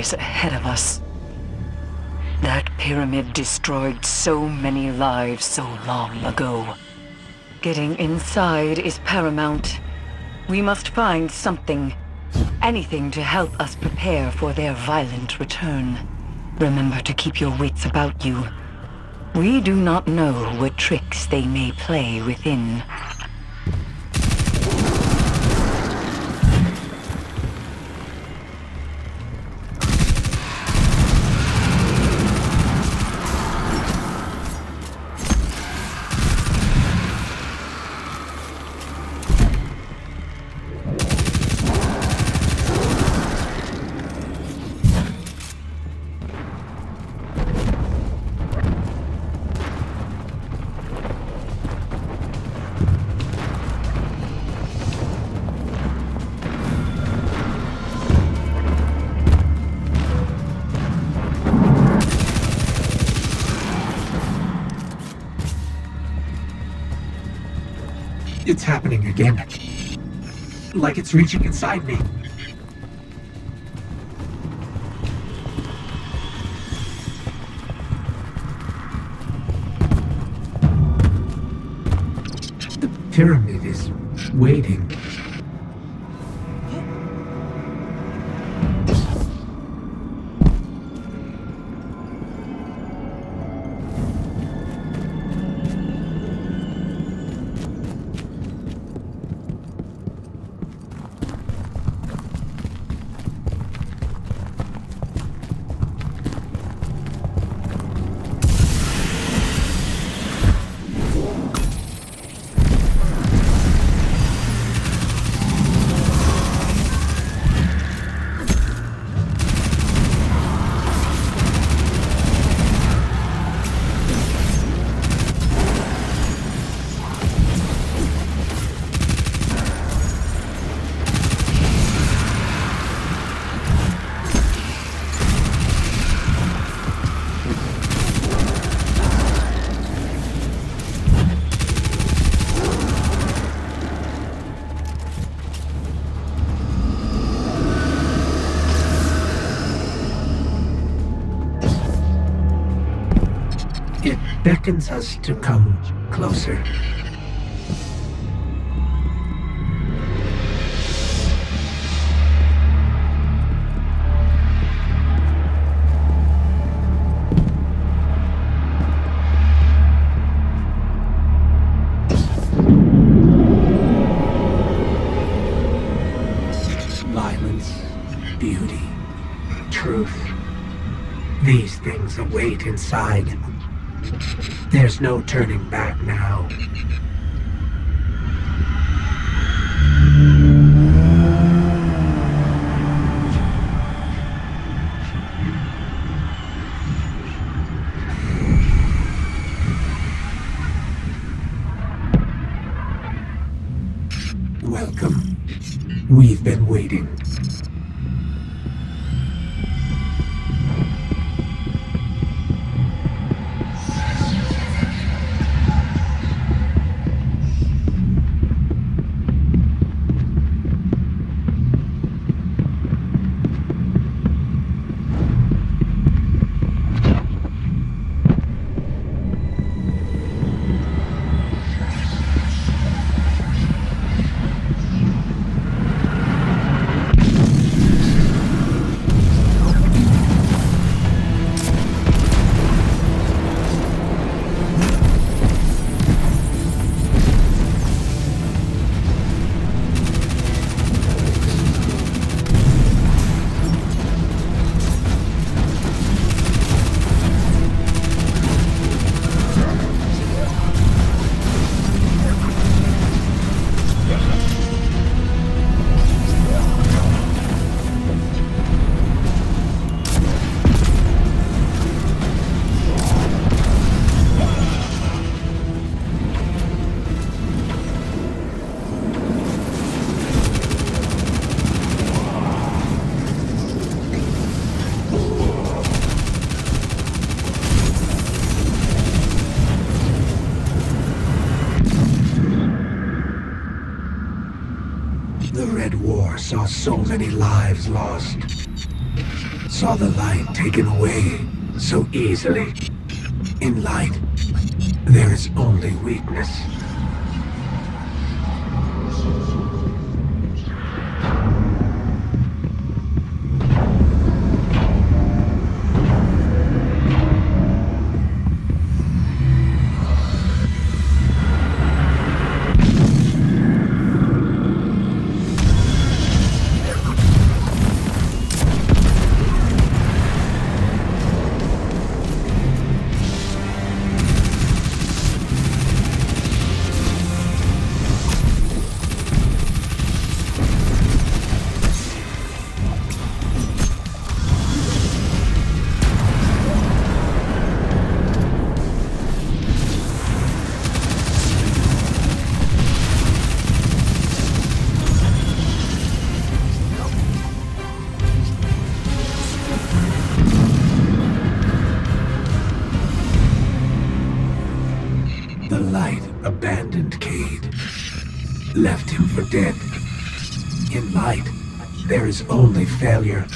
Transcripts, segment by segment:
lies ahead of us. That pyramid destroyed so many lives so long ago. Getting inside is paramount. We must find something, anything to help us prepare for their violent return. Remember to keep your wits about you. We do not know what tricks they may play within. It's happening again. Like it's reaching inside me. The pyramid is waiting. Beckons us to come closer. Violence, beauty, truth. These things await inside. There's no turning back now. Welcome. We've been waiting. War saw so many lives lost. Saw the light taken away so easily. In light, there is only weakness. There is only failure.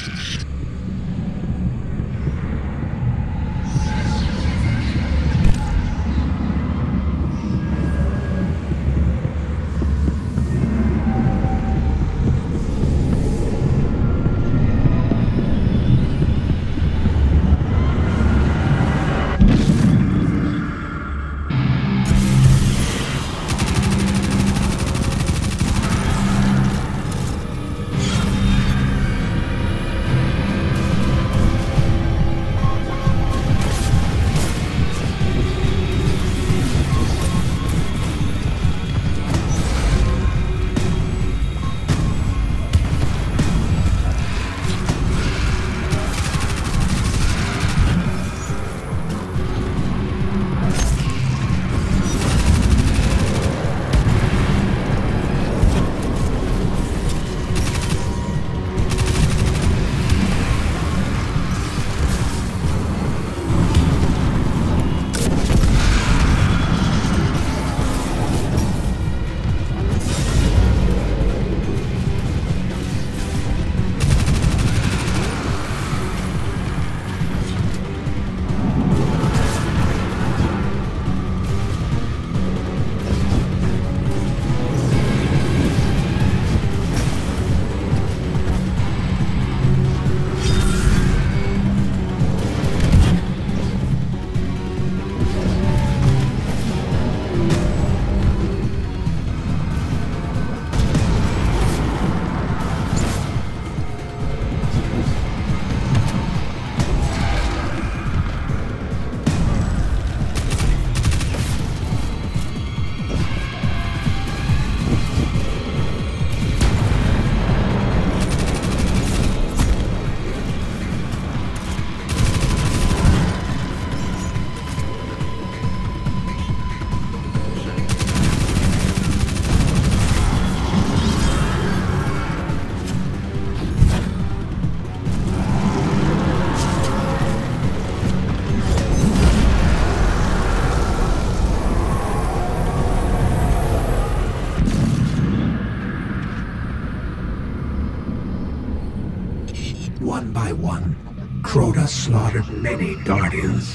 One by one, Crota slaughtered many Guardians.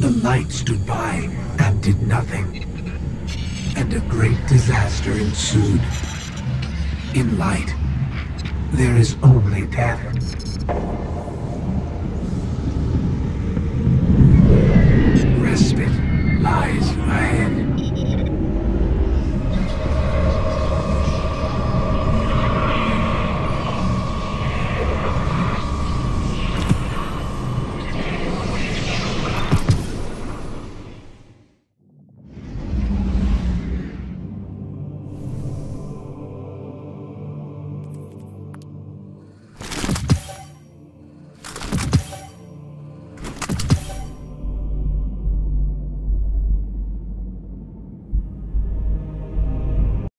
The light stood by and did nothing. And a great disaster ensued. In light, there is only death.